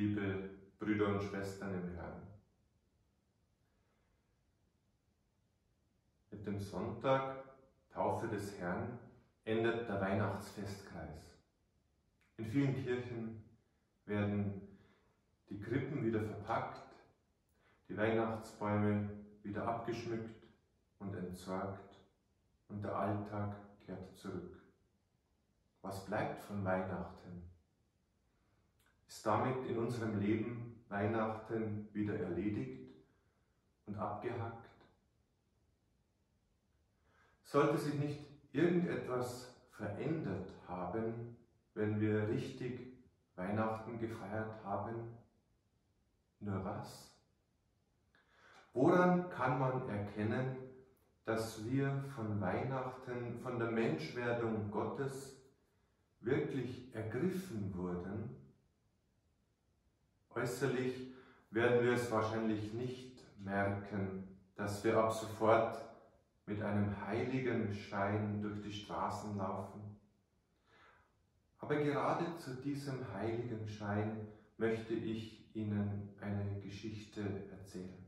liebe Brüder und Schwestern im Herrn. Mit dem Sonntag, Taufe des Herrn, endet der Weihnachtsfestkreis. In vielen Kirchen werden die Krippen wieder verpackt, die Weihnachtsbäume wieder abgeschmückt und entsorgt und der Alltag kehrt zurück. Was bleibt von Weihnachten? Ist damit in unserem Leben Weihnachten wieder erledigt und abgehackt? Sollte sich nicht irgendetwas verändert haben, wenn wir richtig Weihnachten gefeiert haben? Nur was? Woran kann man erkennen, dass wir von Weihnachten, von der Menschwerdung Gottes wirklich ergriffen wurden? Äußerlich werden wir es wahrscheinlich nicht merken, dass wir ab sofort mit einem heiligen Schein durch die Straßen laufen. Aber gerade zu diesem heiligen Schein möchte ich Ihnen eine Geschichte erzählen.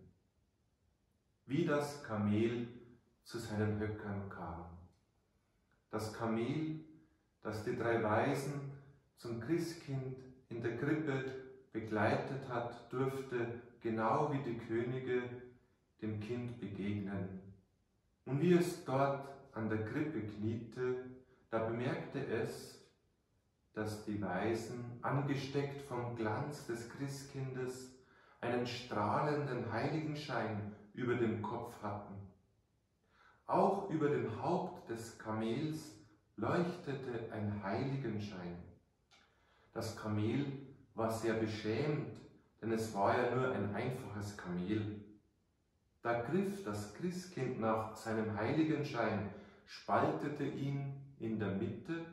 Wie das Kamel zu seinen Höckern kam. Das Kamel, das die drei Weisen zum Christkind in der Krippe begleitet hat, durfte genau wie die Könige dem Kind begegnen. Und wie es dort an der Krippe kniete, da bemerkte es, dass die Weisen, angesteckt vom Glanz des Christkindes, einen strahlenden Heiligenschein über dem Kopf hatten. Auch über dem Haupt des Kamels leuchtete ein Heiligenschein. Das Kamel war sehr beschämt, denn es war ja nur ein einfaches Kamel. Da griff das Christkind nach seinem Heiligenschein, spaltete ihn in der Mitte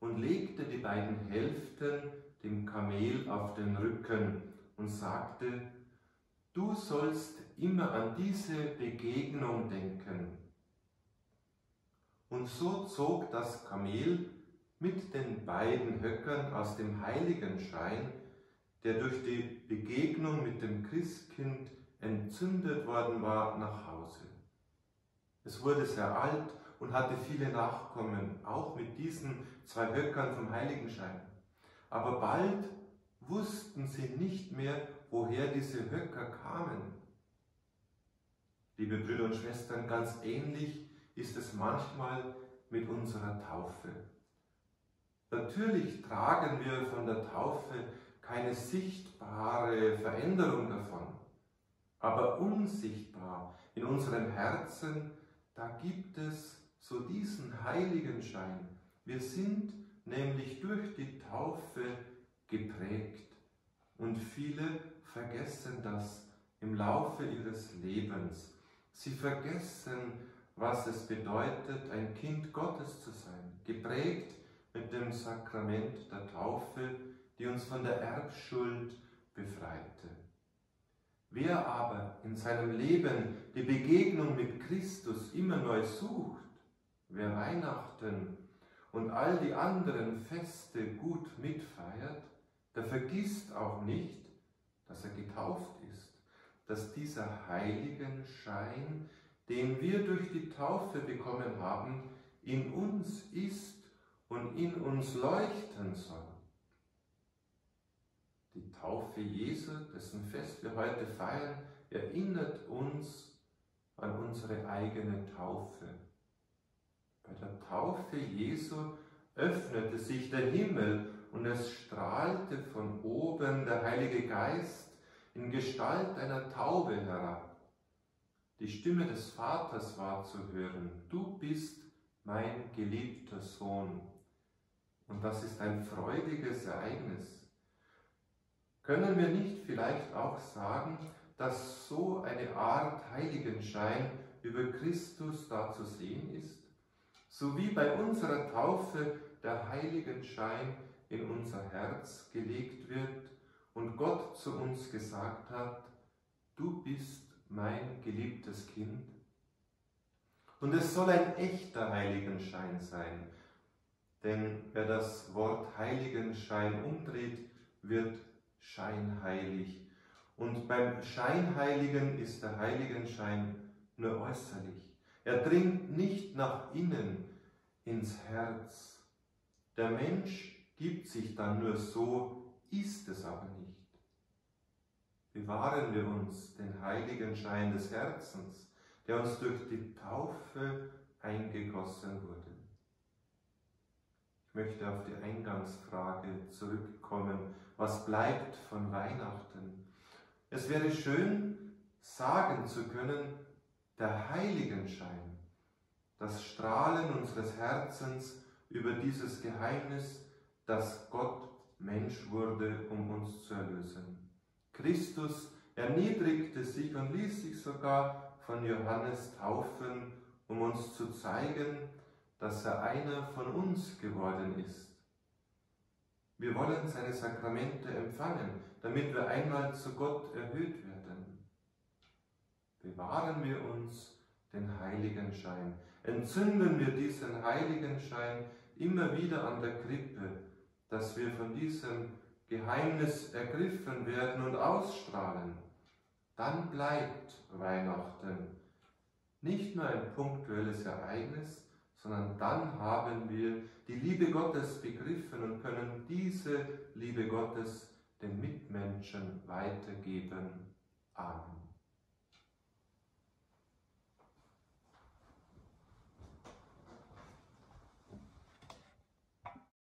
und legte die beiden Hälften dem Kamel auf den Rücken und sagte, du sollst immer an diese Begegnung denken. Und so zog das Kamel mit den beiden Höckern aus dem Heiligenschein, der durch die Begegnung mit dem Christkind entzündet worden war, nach Hause. Es wurde sehr alt und hatte viele Nachkommen, auch mit diesen zwei Höckern vom Heiligenschein. Aber bald wussten sie nicht mehr, woher diese Höcker kamen. Liebe Brüder und Schwestern, ganz ähnlich ist es manchmal mit unserer Taufe. Natürlich tragen wir von der Taufe keine sichtbare Veränderung davon, aber unsichtbar in unserem Herzen, da gibt es so diesen heiligen Schein. Wir sind nämlich durch die Taufe geprägt und viele vergessen das im Laufe ihres Lebens. Sie vergessen, was es bedeutet, ein Kind Gottes zu sein, geprägt mit dem Sakrament der Taufe, uns von der Erbschuld befreite. Wer aber in seinem Leben die Begegnung mit Christus immer neu sucht, wer Weihnachten und all die anderen Feste gut mitfeiert, der vergisst auch nicht, dass er getauft ist, dass dieser heiligen Schein, den wir durch die Taufe bekommen haben, in uns ist und in uns leuchten soll. Taufe Jesu, dessen Fest wir heute feiern, erinnert uns an unsere eigene Taufe. Bei der Taufe Jesu öffnete sich der Himmel und es strahlte von oben der Heilige Geist in Gestalt einer Taube herab. Die Stimme des Vaters war zu hören, du bist mein geliebter Sohn. Und das ist ein freudiges Ereignis. Können wir nicht vielleicht auch sagen, dass so eine Art Heiligenschein über Christus da zu sehen ist? So wie bei unserer Taufe der Heiligenschein in unser Herz gelegt wird und Gott zu uns gesagt hat, du bist mein geliebtes Kind. Und es soll ein echter Heiligenschein sein, denn wer das Wort Heiligenschein umdreht, wird scheinheilig. Und beim Scheinheiligen ist der Heiligenschein nur äußerlich. Er dringt nicht nach innen ins Herz. Der Mensch gibt sich dann nur so, ist es aber nicht. Bewahren wir uns den heiligen Schein des Herzens, der uns durch die Taufe eingegossen wurde. Möchte auf die Eingangsfrage zurückkommen. Was bleibt von Weihnachten? Es wäre schön, sagen zu können, der Heiligenschein, das Strahlen unseres Herzens über dieses Geheimnis, dass Gott Mensch wurde, um uns zu erlösen. Christus erniedrigte sich und ließ sich sogar von Johannes taufen, um uns zu zeigen, dass er einer von uns geworden ist. Wir wollen seine Sakramente empfangen, damit wir einmal zu Gott erhöht werden. Bewahren wir uns den Heiligenschein. Entzünden wir diesen Heiligenschein immer wieder an der Krippe, dass wir von diesem Geheimnis ergriffen werden und ausstrahlen. Dann bleibt Weihnachten nicht nur ein punktuelles Ereignis, sondern dann haben wir die Liebe Gottes begriffen und können diese Liebe Gottes den Mitmenschen weitergeben. Amen.